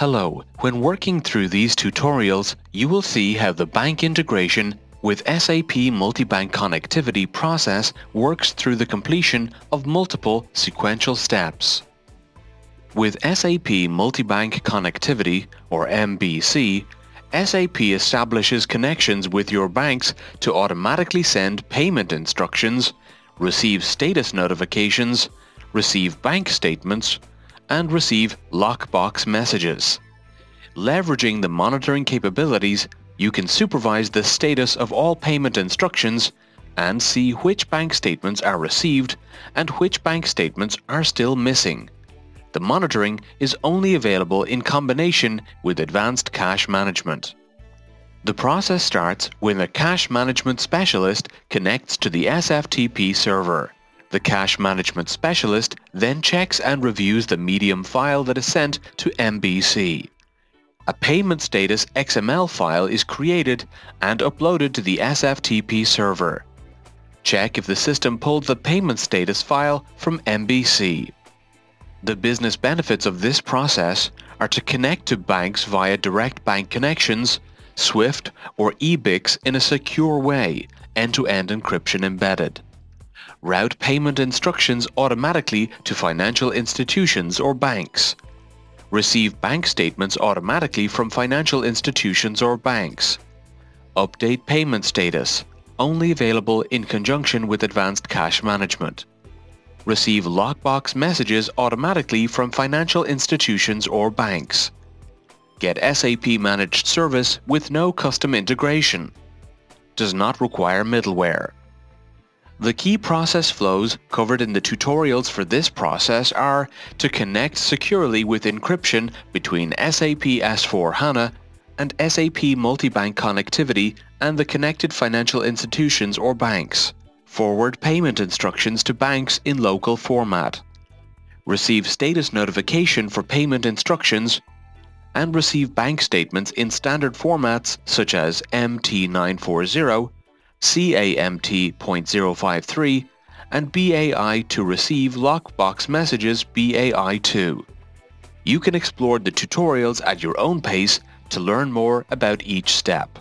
Hello, when working through these tutorials, you will see how the bank integration with SAP Multibank Connectivity process works through the completion of multiple sequential steps. With SAP Multibank Connectivity, or MBC, SAP establishes connections with your banks to automatically send payment instructions, receive status notifications, receive bank statements, and receive lockbox messages. Leveraging the monitoring capabilities, you can supervise the status of all payment instructions and see which bank statements are received and which bank statements are still missing. The monitoring is only available in combination with advanced cash management. The process starts when a cash management specialist connects to the SFTP server. The cash management specialist then checks and reviews the medium file that is sent to MBC. A payment status XML file is created and uploaded to the SFTP server. Check if the system pulled the payment status file from MBC. The business benefits of this process are to connect to banks via direct bank connections, SWIFT or EBICS in a secure way, end-to-end encryption embedded route payment instructions automatically to financial institutions or banks. Receive bank statements automatically from financial institutions or banks. Update payment status, only available in conjunction with advanced cash management. Receive lockbox messages automatically from financial institutions or banks. Get SAP Managed Service with no custom integration. Does not require middleware. The key process flows covered in the tutorials for this process are to connect securely with encryption between SAP S4HANA and SAP Multibank Connectivity and the connected financial institutions or banks. Forward payment instructions to banks in local format. Receive status notification for payment instructions and receive bank statements in standard formats such as MT940 CAMT.053 and BAI to receive lockbox messages BAI2. You can explore the tutorials at your own pace to learn more about each step.